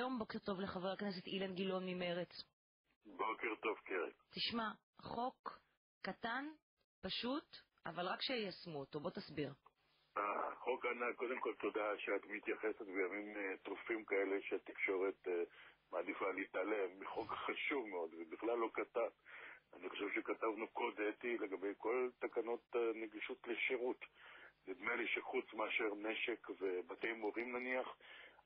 שלום, בוקר טוב לחבר הכנסת אילן גילאון ממרץ. בוקר טוב, קרן. תשמע, חוק קטן, פשוט, אבל רק שיישמו אותו, בוא תסביר. החוק ענק, קודם כל תודה שאת מתייחסת בימים אה, טרופים כאלה שהתקשורת אה, מעדיפה להתעלם מחוק חשוב מאוד ובכלל לא קטן. אני חושב שכתבנו קוד אתי לגבי כל תקנות נגישות לשירות. נדמה לי שחוץ מאשר נשק ובתי מורים נניח,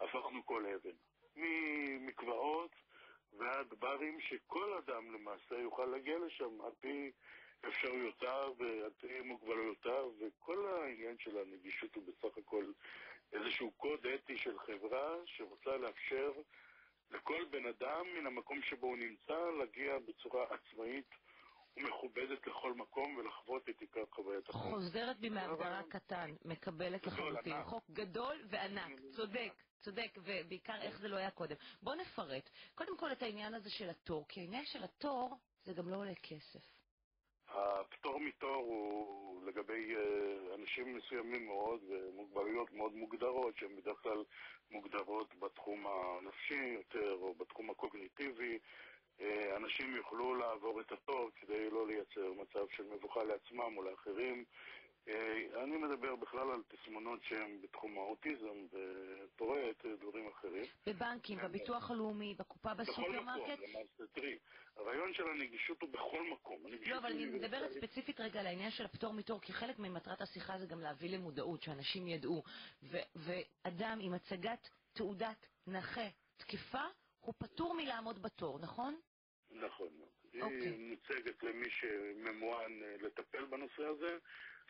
הפכנו כל אבן. ממקוואות ועד ברים שכל אדם למעשה יוכל להגיע לשם על פי אפשרויותיו ועל פי מוגבלויותיו וכל העניין של הנגישות הוא בסך הכל איזשהו קוד אתי של חברה שרוצה לאפשר לכל בן אדם מן המקום שבו הוא נמצא להגיע בצורה עצמאית ומכובדת לכל מקום ולחוות את עיקר חוויית החיים. חוזרת בי מהגדרה קטן, מקבלת לחלוטין. חוק גדול וענק, צודק, צודק, ובעיקר איך זה לא היה קודם. בוא נפרט. קודם כל את העניין הזה של התור, כי העניין של התור זה גם לא עולה כסף. הפטור מתור הוא לגבי אה, אנשים מסוימים מאוד ומוגבלויות מאוד מוגדרות שהן בדרך כלל מוגדרות בתחום הנפשי יותר או בתחום הקוגניטיבי אה, אנשים יוכלו לעבור את התור כדי לא לייצר מצב של מבוכה לעצמם או לאחרים. אה, אני מדבר בכלל על תסמונות שהן בתחום האוטיזם ופורט, דברים אחרים. בבנקים, בביטוח הלאומי, בקופה בסופרמרקט? בכל מקום, למעשה, תראי, הרעיון של הנגישות הוא בכל מקום. לא, אבל אני מדברת ספציפית רגע על העניין של הפטור מתור, כי חלק ממטרת השיחה זה גם להביא למודעות, שאנשים ידעו. ואדם עם הצגת תעודת נכה תקפה, הוא פטור מלעמוד בתור, נכון? נכון. היא אוקיי. מוצגת למי שממוען אה, לטפל בנושא הזה,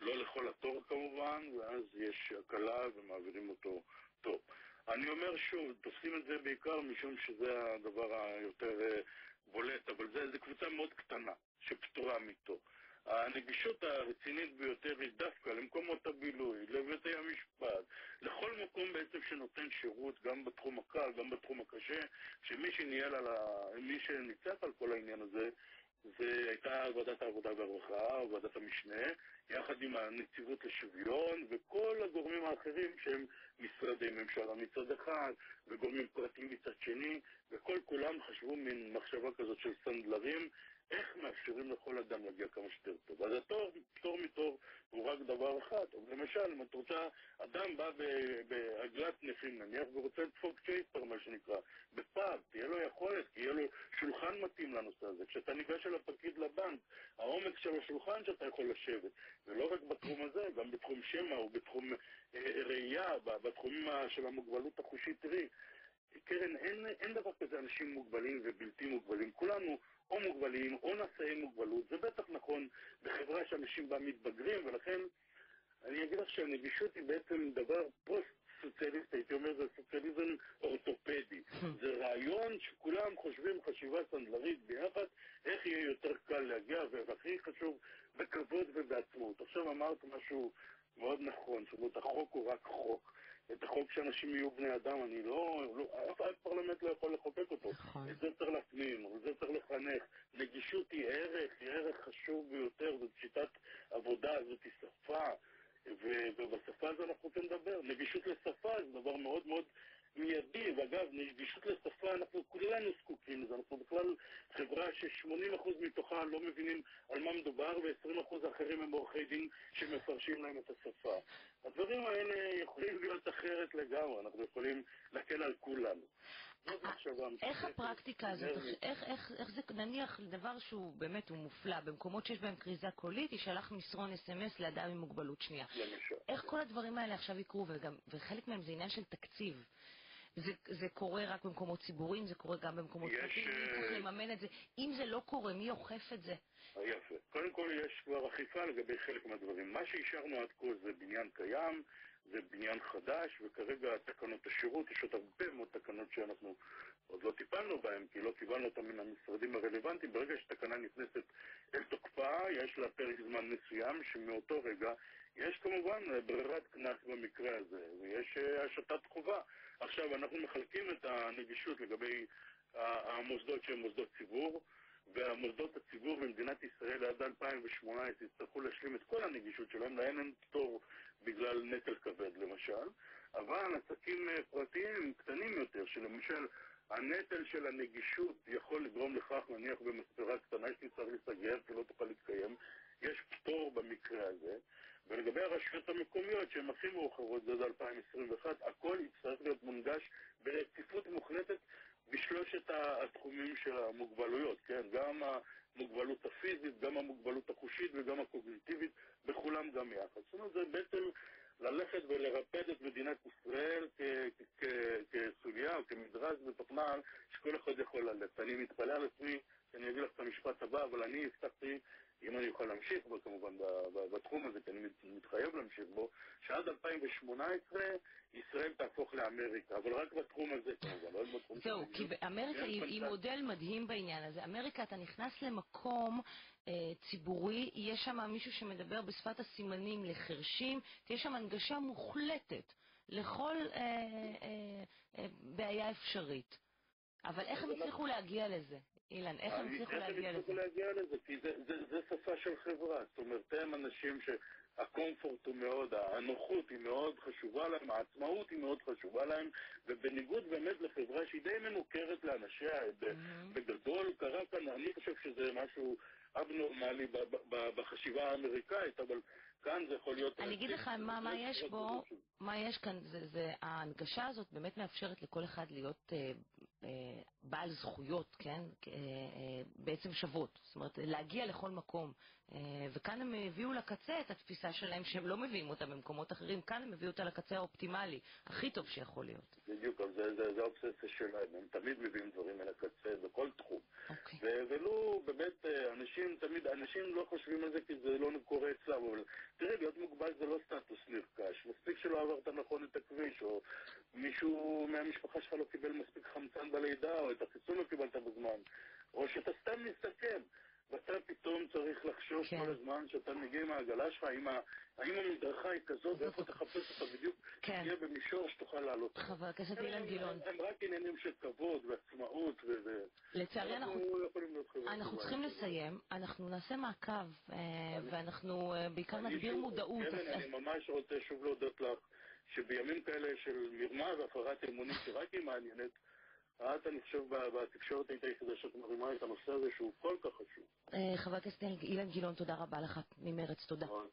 לא לכל התור כמובן, ואז יש הקלה ומעבירים אותו טוב. אני אומר שוב, תופסים את זה בעיקר משום שזה הדבר היותר אה, בולט, אבל זו קבוצה מאוד קטנה שפטורה מתור. הנגישות הרצינית ביותר היא דווקא למקומות הבילוי, לבתי המשפט, לכל מקום בעצם שנותן שירות, גם בתחום הקל, גם בתחום הקשה, שמי שניהל על ה... מי שניצח על כל העניין הזה זה הייתה ועדת העבודה והרווחה, ועדת המשנה, יחד עם הנציבות לשוויון וכל הגורמים האחרים שהם משרדי ממשלה מצד אחד וגורמים פרטיים מצד שני, וכל כולם חשבו מין מחשבה כזאת של סנדלרים איך מאפשרים לכל אדם להגיע כמה שיותר טוב. אז התור, פטור מתור הוא רק דבר אחד. אבל למשל, אם את רוצה, אדם בא בעגלת נכים נניח ורוצה לדפוק צ'ייסטר, מה שנקרא, בפאב, תהיה לו יכולת, תהיה לו שולחן מתאים לנושא הזה. כשאתה ניגש אל הפקיד לבנק, העומק של השולחן שאתה יכול לשבת, ולא רק בתחום הזה, גם בתחום שמע או בתחום אה, ראייה, בתחומים של המוגבלות החושית, תראי, קרן, אין, אין דבר כזה אנשים מוגבלים ובלתי מוגבלים. כולנו או מוגבלים או נשאי מוגבלות. זה בטח בחברה שאנשים בה מתבגרים, ולכן אני אגיד לך שהנגישות היא בעצם דבר פוסט-סוציאליסט, הייתי אומר, זה סוציאליזם אורתופדי. זה רעיון שכולם חושבים חשיבה סנדלרית ביחד, איך יהיה יותר קל להגיע, והכי חשוב, בכבוד ובעצמאות. עכשיו אמרת משהו מאוד נכון, זאת אומרת, החוק הוא רק חוק. את החוק שאנשים יהיו בני אדם, אני לא, לא אף, אף פרלמנט לא יכול לחוקק אותו. נכון. את זה צריך להפנים, את זה צריך לחנך. נגישות היא ערך, היא ערך חשוב ביותר, זאת שיטת עבודה, זאת שפה, ובשפה הזו אנחנו רוצים לדבר. נגישות לשפה זה דבר מאוד מאוד מיידי, ואגב, נגישות לשפה, אנחנו כולנו זקוקים לזה, אנחנו בכלל חברה ש-80% מתוכה לא מבינים על מה מדובר, ו-20% האחרים הם עורכי דין שמפרשים להם את השפה. הדברים האלה יכולים להיות אחרת לגמרי, אנחנו יכולים להקל על כולנו. איך הפרקטיקה הזאת, איך זה, נניח דבר שהוא באמת, הוא מופלא, במקומות שיש בהם כריזה קולית, יישלח מסרון אס.אם.אס לאדם עם מוגבלות שנייה. איך כל הדברים האלה עכשיו יקרו, וחלק מהם זה עניין של תקציב. זה, זה קורה רק במקומות ציבוריים, זה קורה גם במקומות פרטיים, מי צריך אה, לממן את זה? אם זה לא קורה, מי אוכף את זה? יפה. קודם כל יש כבר אכיפה לגבי חלק מהדברים. מה שאישרנו עד כה זה בניין קיים, זה בניין חדש, וכרגע תקנות השירות, יש עוד הרבה מאוד תקנות שאנחנו עוד לא טיפלנו בהן, כי לא קיבלנו אותן מן המשרדים הרלוונטיים. ברגע שתקנה נכנסת אל תוקפה, יש לה פרק זמן מסוים, שמאותו רגע יש כמובן ברירת קנס במקרה הזה, ויש אה, השתת חובה. עכשיו, אנחנו מחלקים את הנגישות לגבי המוסדות שהם מוסדות ציבור, והמוסדות הציבור במדינת ישראל עד 2018 יצטרכו להשלים את כל הנגישות שלהם, להם אין פטור בגלל נטל כבד למשל, אבל עסקים אה, פרטיים קטנים יותר, שלמשל הנטל של הנגישות יכול לגרום לכך, נניח במספרה קטנה שתצטרך להיסגר כי לא תוכל להתקיים, יש פטור במקרה הזה. ולגבי הרשויות המקומיות, שהן הכי מאוחרות, זה עד 2021, הכל יצטרך להיות מונגש ברציפות מוחלטת בשלושת התחומים של המוגבלויות, כן? גם המוגבלות הפיזית, גם המוגבלות החושית וגם הקוגניטיבית, בכולם גם יחד. זאת אומרת, זה בעצם ללכת ולרפד את מדינת ישראל כסוגיה או כמדרש בתוכנן שכל אחד יכול ללכת. אני מתפלא על עצמי שאני אגיד לך את המשפט הבא, אבל אני הבטחתי אם אני אוכל להמשיך בו כמובן בתחום הזה, כי אני מתחייב להמשיך בו, שעד 2018 ישראל תהפוך לאמריקה, אבל רק בתחום הזה כמובן, לא בתחום זהו, כי אמריקה היא מודל מדהים בעניין הזה. אמריקה, אתה נכנס למקום אה, ציבורי, יש שם מישהו שמדבר בשפת הסימנים לחרשים, תהיה שם הנגשה מוחלטת לכל אה, אה, בעיה אפשרית. אבל איך הם הצליחו להגיע לזה? אילן, איך הם הצליחו להגיע לזה? איך הם הצליחו להגיע לזה? כי זה שפה של חברה. זאת אומרת, הם אנשים שהקומפורט הוא מאוד, הנוחות היא מאוד חשובה להם, העצמאות היא מאוד חשובה להם, ובניגוד באמת לחברה שהיא די מנוכרת לאנשיה, בגדול קרה כאן, אני חושב שזה משהו אבנורמלי בחשיבה האמריקאית, אבל כאן זה יכול להיות... אני אגיד לך מה, מה יש בו, מה יש כאן, זה, זה, ההנגשה הזאת באמת מאפשרת לכל אחד להיות אה, בעל זכויות, כן? אה, אה, בעצם שוות. זאת אומרת, להגיע לכל מקום. אה, וכאן הם הביאו לקצה את התפיסה שלהם, שהם לא מביאים אותה במקומות אחרים, כאן הם הביאו אותה לקצה האופטימלי, הכי טוב שיכול להיות. בדיוק, זה, זה, זה האובססיה שלהם, הם תמיד מביאים דברים אל הקצה בכל תחום. אוקיי. ולו באמת, אה, אנשים תמיד, אנשים לא חושבים על זה כי זה לא קורה אצלם, אבל תראה, להיות מוגבל זה לא סטטוס נרכש. מספיק שלא עברת נכון את הכביש, או מישהו מהמשפחה שלך לא קיבל מספיק חמצן בלידה, או את החיסון לא קיבלת בזמן, או שאתה סתם מסתכם. ואתה פתאום צריך לחשוב כן. כל הזמן שאתה מגיע עם העגלה שלך, האם, האם המדרכה היא כזאת, ואיפה תחפש אותה בדיוק, כן. תהיה במישור שתוכל לעלות. חבר הכנסת אילן גילאון. הם רק עניינים של כבוד ועצמאות ו... לצערי אנחנו, אנחנו צריכים לסיים, אנחנו נעשה מעקב, אה, ואנחנו אה, בעיקר נגביר מודעות. כן, אני ממש רוצה שוב להודות לך, שבימים כאלה של מרמה והפרת אמונים, שרק היא מעניינת, את, אני חושב, בתקשורת היית היחידה שאת מרימה את הנושא הזה שהוא כל כך חשוב. חבר הכנסת אילן גילאון, תודה רבה לך ממרץ, תודה.